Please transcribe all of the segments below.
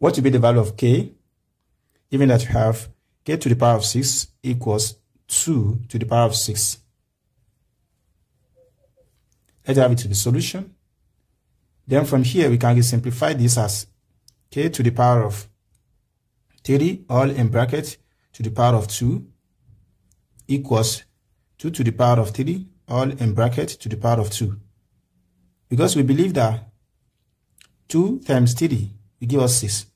what will be the value of k? Given that you have k to the power of 6 equals 2 to the power of 6. Let's have it to the solution. Then from here, we can simplify this as k to the power of 3, all in bracket, to the power of 2 equals 2 to the power of 3, all in bracket, to the power of 2. Because we believe that 2 times 3 will give us 6.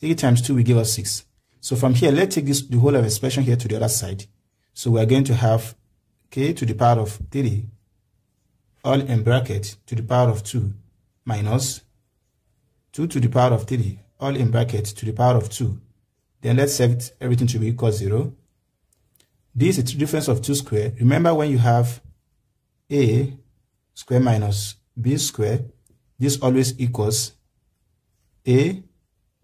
3 times 2 will give us 6. So from here, let's take this the whole of expression here to the other side. So we are going to have k to the power of 3 all in bracket to the power of 2 minus 2 to the power of 3 all in bracket to the power of 2. Then let's set everything to be equal 0. This is the difference of 2 square. Remember when you have a square minus b square, this always equals a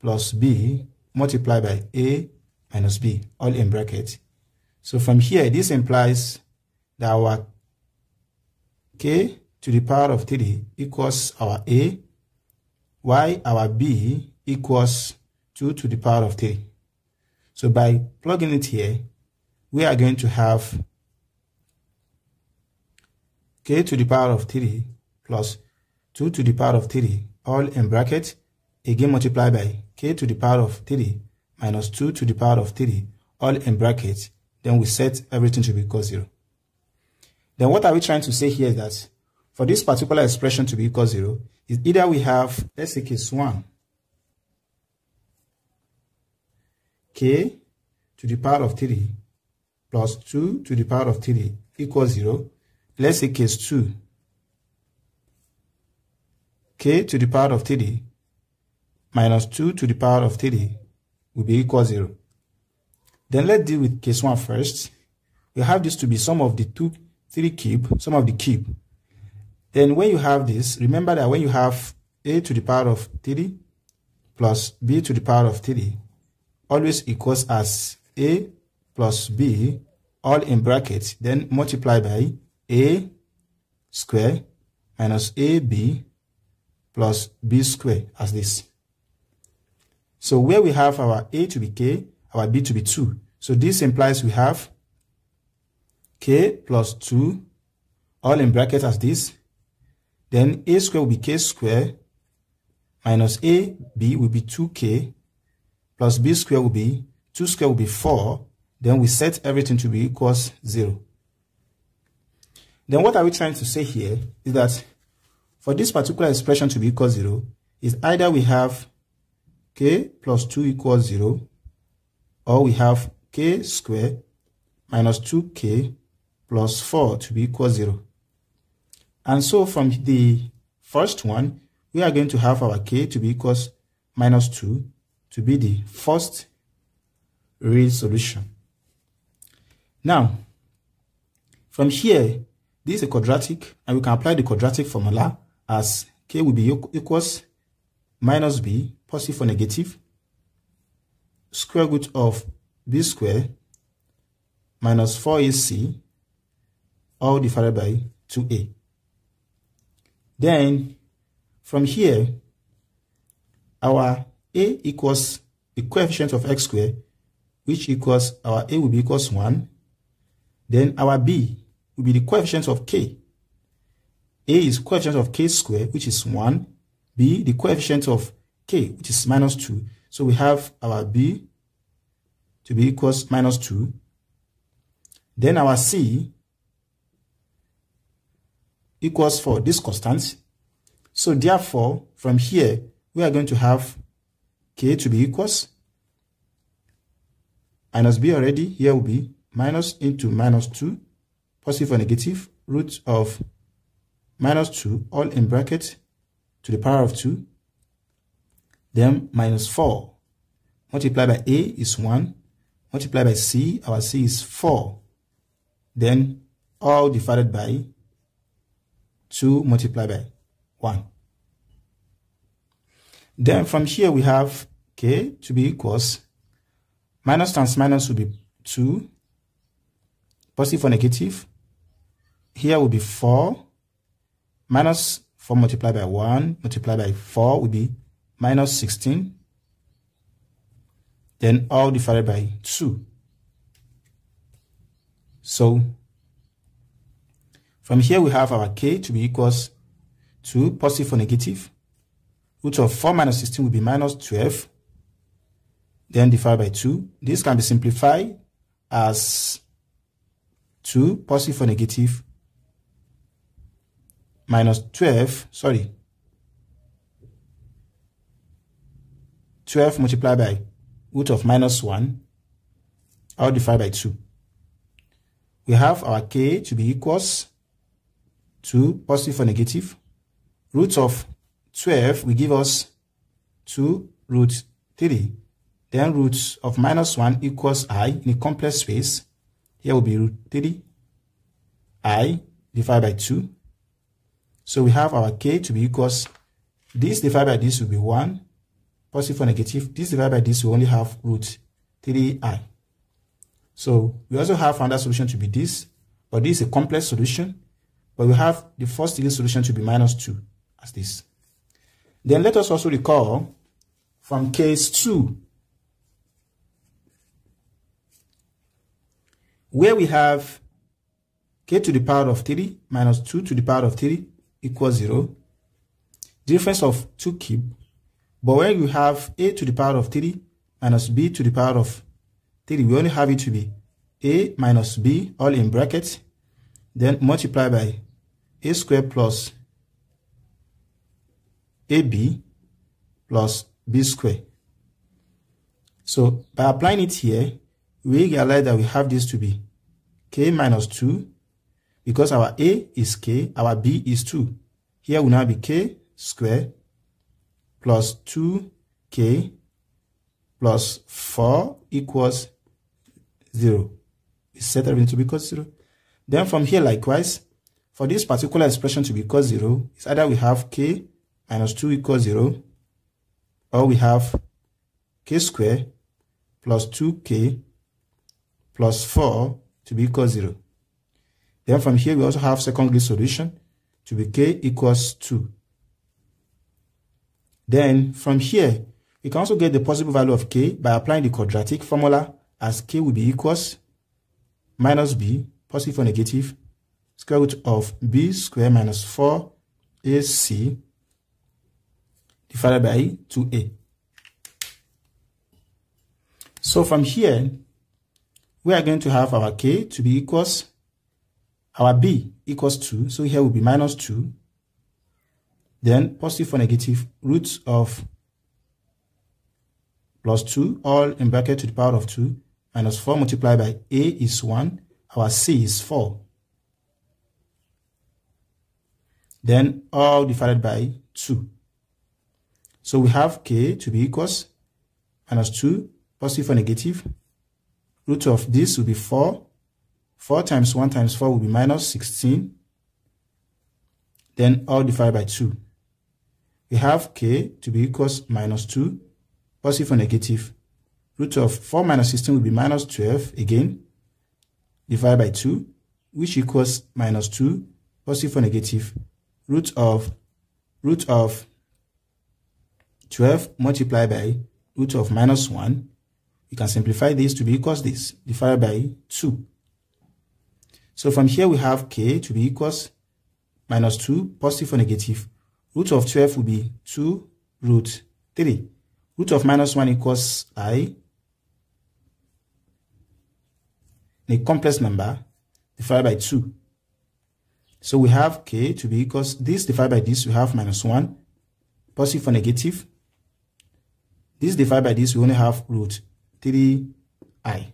plus b multiplied by a minus b, all in bracket. So from here, this implies that our k to the power of 3 equals our a, while our b equals 2 to the power of 3. So by plugging it here, we are going to have k to the power of 3 plus 2 to the power of 3 all in bracket again multiplied by k to the power of 3 minus 2 to the power of 3 all in brackets. then we set everything to be equal 0. Then what are we trying to say here is that for this particular expression to be equal 0 is either we have let's say case 1 k to the power of 3 plus 2 to the power of 3 equals 0 let's say case 2 k to the power of 3 minus 2 to the power of 3 will be equal 0. Then let's deal with case 1 first. We have this to be sum of the two 3 cube, sum of the cube. Then when you have this, remember that when you have a to the power of 3 plus b to the power of 3 always equals as a plus b all in brackets then multiply by a square minus ab plus b square as this. So where we have our a to be k, our b to be 2. So this implies we have k plus 2 all in brackets as this. Then a square will be k square minus a b will be 2k plus b square will be 2 square will be 4. Then we set everything to be equals 0. Then what are we trying to say here is that for this particular expression to be equal 0, is either we have k plus 2 equals 0, or we have k square minus 2k plus 4 to be equal 0. And so from the first one, we are going to have our k to be equals minus 2 to be the first real solution. Now, from here, this is a quadratic, and we can apply the quadratic formula as k will be equals minus b, positive or negative, square root of b square minus 4ac, all divided by 2a. Then, from here, our a equals the coefficient of x squared, which equals our a will be equals 1. Then our b will be the coefficient of k, a is coefficient of k squared, which is 1. B, the coefficient of k, which is minus 2. So we have our B to be equals minus 2. Then our C equals 4, this constant. So therefore, from here, we are going to have k to be equals minus b already. Here will be minus into minus 2, positive or negative, root of minus 2 all in bracket to the power of 2 then minus 4 multiplied by a is 1 multiplied by c our c is 4 then all divided by 2 multiplied by 1 then from here we have k to be equals minus times minus will be 2 positive or negative. Here will be 4 minus 4 multiplied by 1 multiplied by 4 will be minus 16 then all divided by 2. So from here we have our k to be equals to positive or negative. Root of 4 minus 16 will be minus 12. Then divided by 2. This can be simplified as 2 positive or negative minus 12, sorry, 12 multiplied by root of minus 1 all divided by 2. We have our k to be equals to positive or negative. Root of 12 will give us 2 root 3. Then root of minus 1 equals i in a complex space. Here will be root 3 i divided by 2. So we have our k to be equals, this divided by this will be 1, positive or negative. This divided by this will only have root 3i. So we also have another solution to be this, but this is a complex solution. But we have the first degree solution to be minus 2 as this. Then let us also recall from case 2, where we have k to the power of 3 minus 2 to the power of 3 equals 0. Difference of 2 cube. But when you have a to the power of 3 minus b to the power of 3, we only have it to be a minus b, all in brackets, then multiply by a squared plus ab plus b squared. So by applying it here, we realize that we have this to be k minus 2 because our a is k, our b is 2. Here will now be k square plus 2k plus 4 equals 0. We set everything to be equal to 0. Then from here, likewise, for this particular expression to be equal to 0, it's either we have k minus 2 equals 0, or we have k square plus 2k plus 4 to be equal to 0. Then from here, we also have second degree solution to be k equals 2. Then from here, we can also get the possible value of k by applying the quadratic formula as k will be equals minus b, positive or negative, square root of b square minus 4 ac divided by 2a. So from here, we are going to have our k to be equals our b equals 2, so here will be minus 2. Then positive or negative roots of plus 2, all in bracket to the power of 2, minus 4 multiplied by a is 1, our c is 4. Then all divided by 2. So we have k to be equals minus 2, positive or negative. Root of this will be 4 4 times 1 times 4 will be minus 16. Then all divided by 2. We have k to be equals minus 2, positive or negative. Root of 4 minus 16 will be minus 12 again, divided by 2, which equals minus 2, positive or negative. Root of root of 12 multiplied by root of minus 1. We can simplify this to be equals this, divided by 2. So from here we have k to be equals minus 2, positive or negative. Root of 12 will be 2 root 3. Root of minus 1 equals i. A complex number divided by 2. So we have k to be equals, this divided by this, we have minus 1, positive or negative. This divided by this, we only have root 3i.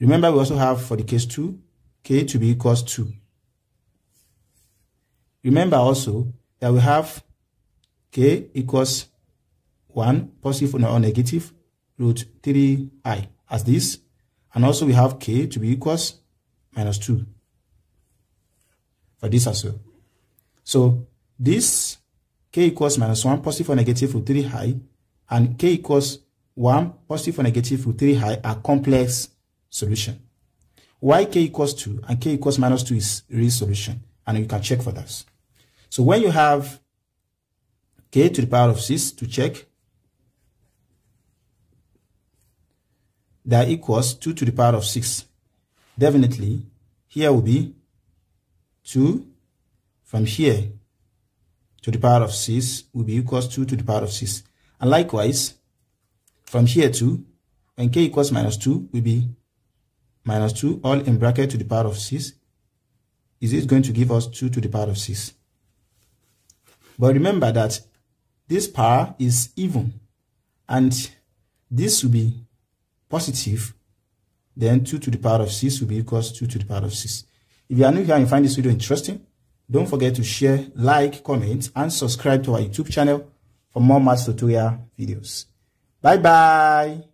Remember, we also have for the case 2, k to be equals 2. Remember also that we have k equals 1 positive or negative root 3i as this and also we have k to be equals minus 2 for this as well. So this k equals minus 1 positive or negative root 3i and k equals 1 positive or negative root 3i are complex solution why k equals 2 and k equals minus 2 is real solution. And you can check for that. So when you have k to the power of 6 to check, that equals 2 to the power of 6. Definitely, here will be 2 from here to the power of 6 will be equals 2 to the power of 6. And likewise, from here to, when k equals minus 2 will be minus 2 all in bracket to the power of 6. Is it going to give us 2 to the power of 6? But remember that this power is even and this will be positive then 2 to the power of 6 will be equals 2 to the power of 6. If you are new here and you find this video interesting, don't forget to share, like, comment, and subscribe to our YouTube channel for more math tutorial videos. Bye bye.